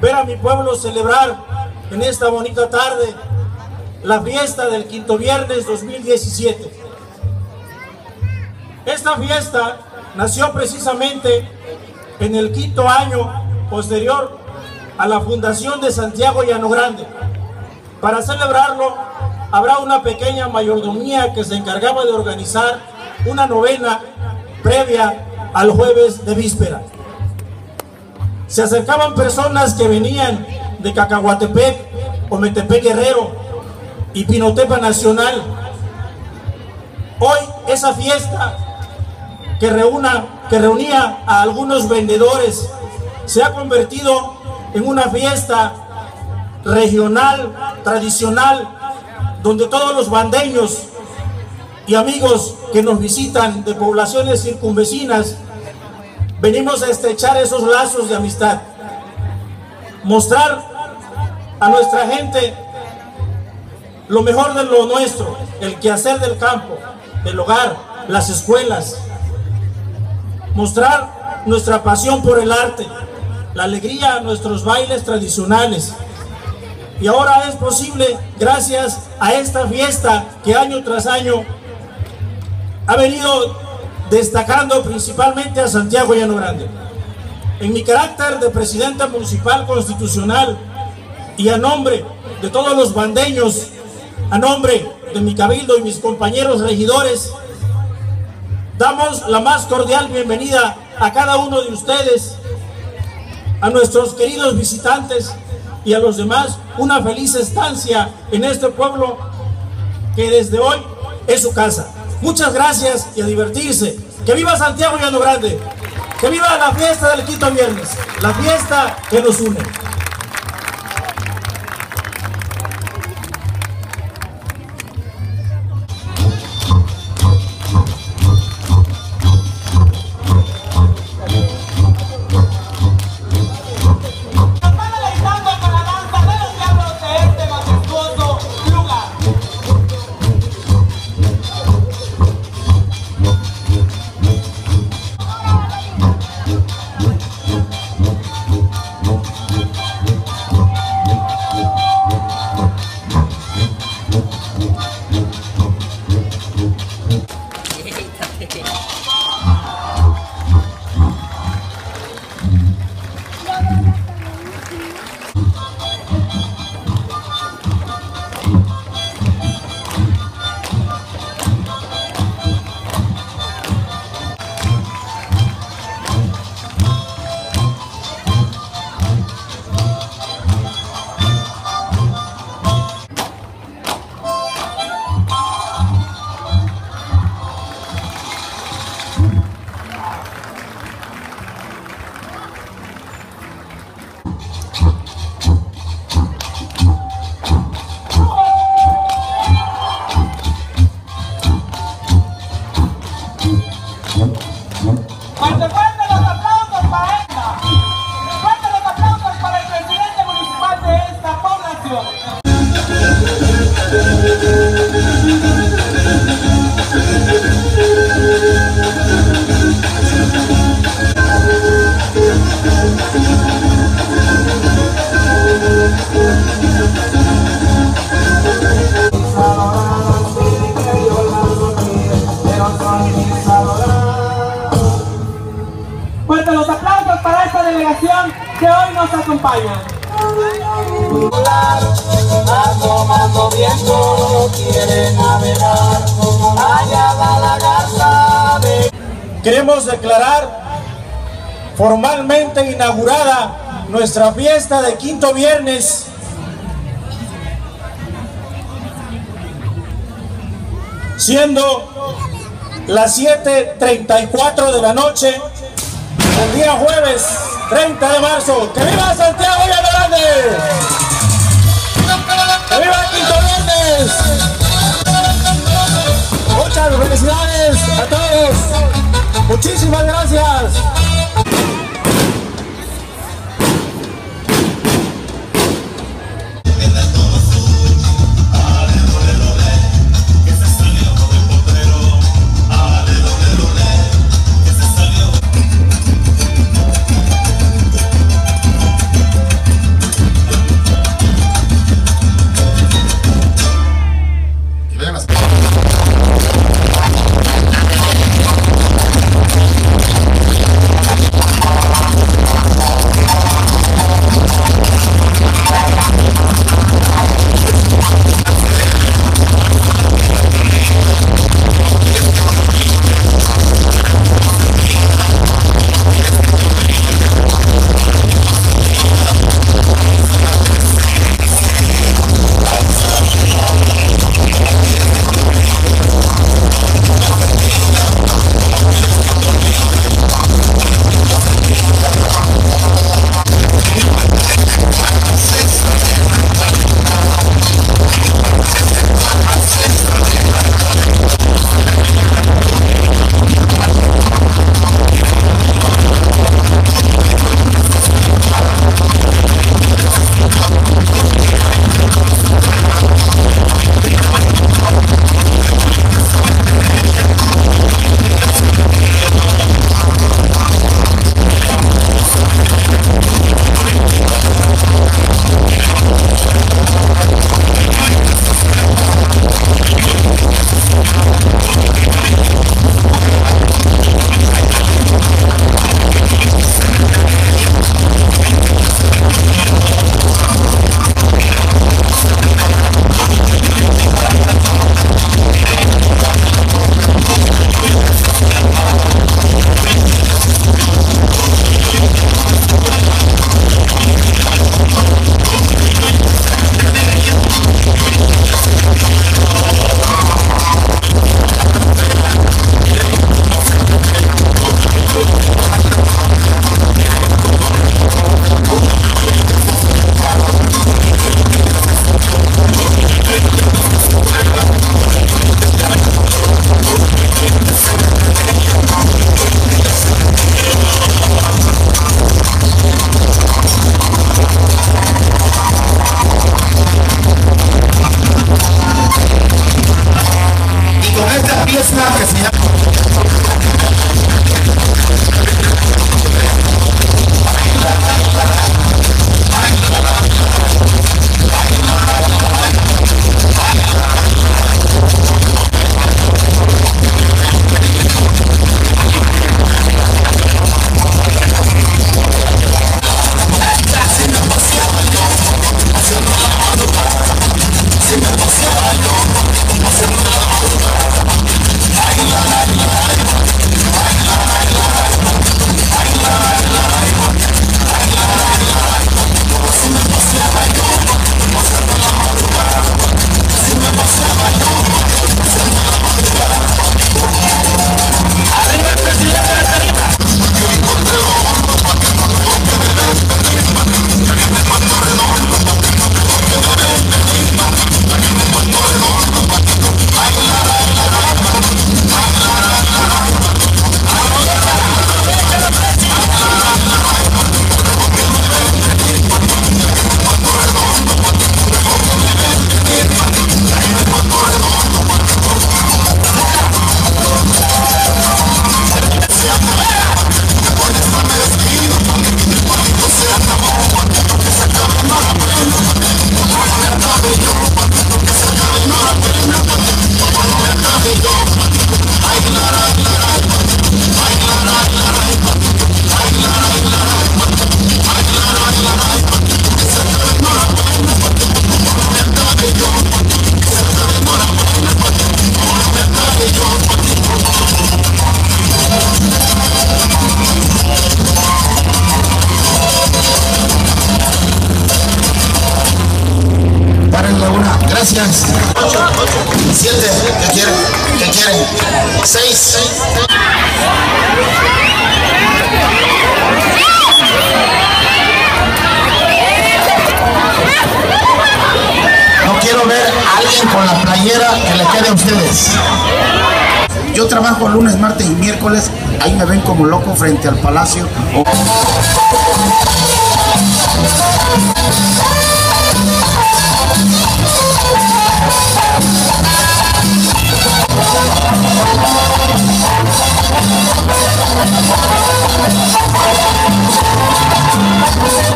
ver a mi pueblo celebrar en esta bonita tarde la fiesta del quinto viernes 2017. Esta fiesta nació precisamente en el quinto año posterior a la fundación de Santiago Llano Grande. Para celebrarlo habrá una pequeña mayordomía que se encargaba de organizar una novena previa al jueves de víspera. Se acercaban personas que venían de Cacahuatepec, Ometepec Guerrero y Pinotepa Nacional. Hoy esa fiesta que, reúna, que reunía a algunos vendedores se ha convertido en una fiesta regional, tradicional, donde todos los bandeños y amigos que nos visitan de poblaciones circunvecinas, venimos a estrechar esos lazos de amistad, mostrar a nuestra gente lo mejor de lo nuestro, el quehacer del campo, el hogar, las escuelas, mostrar nuestra pasión por el arte, la alegría a nuestros bailes tradicionales. Y ahora es posible gracias a esta fiesta que año tras año ha venido destacando principalmente a Santiago Llano Grande. En mi carácter de presidente municipal constitucional y a nombre de todos los bandeños, a nombre de mi cabildo y mis compañeros regidores, damos la más cordial bienvenida a cada uno de ustedes, a nuestros queridos visitantes y a los demás una feliz estancia en este pueblo que desde hoy es su casa. Muchas gracias y a divertirse. Que viva Santiago Llano Grande. Que viva la fiesta del quinto viernes. La fiesta que nos une. Gracias. Queremos declarar formalmente inaugurada nuestra fiesta de quinto viernes siendo las 7.34 de la noche el día jueves 30 de marzo. ¡Que viva Santiago y Grande! ¡Que viva Quinto Viernes! Muchas felicidades a todos. Muchísimas gracias. gracias. 8, 8, 7, ¿qué quieren? ¿Qué quieren? 6, 6. No quiero ver a alguien con la playera que le quede a ustedes. Yo trabajo lunes, martes y miércoles. Ahí me ven como loco frente al palacio. Oh. すごい!